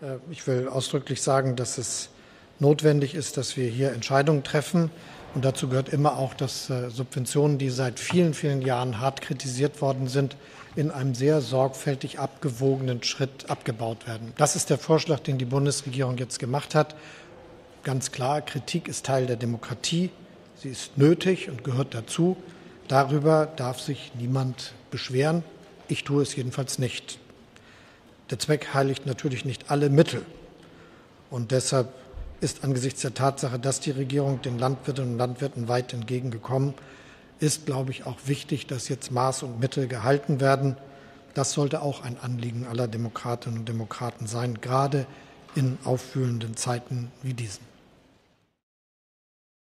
Äh, ich will ausdrücklich sagen, dass es notwendig ist, dass wir hier Entscheidungen treffen. Und dazu gehört immer auch, dass äh, Subventionen, die seit vielen, vielen Jahren hart kritisiert worden sind, in einem sehr sorgfältig abgewogenen Schritt abgebaut werden. Das ist der Vorschlag, den die Bundesregierung jetzt gemacht hat. Ganz klar, Kritik ist Teil der Demokratie. Sie ist nötig und gehört dazu. Darüber darf sich niemand beschweren. Ich tue es jedenfalls nicht. Der Zweck heiligt natürlich nicht alle Mittel. Und deshalb ist angesichts der Tatsache, dass die Regierung den Landwirtinnen und Landwirten weit entgegengekommen ist, glaube ich, auch wichtig, dass jetzt Maß und Mittel gehalten werden. Das sollte auch ein Anliegen aller Demokratinnen und Demokraten sein, gerade in auffühlenden Zeiten wie diesen.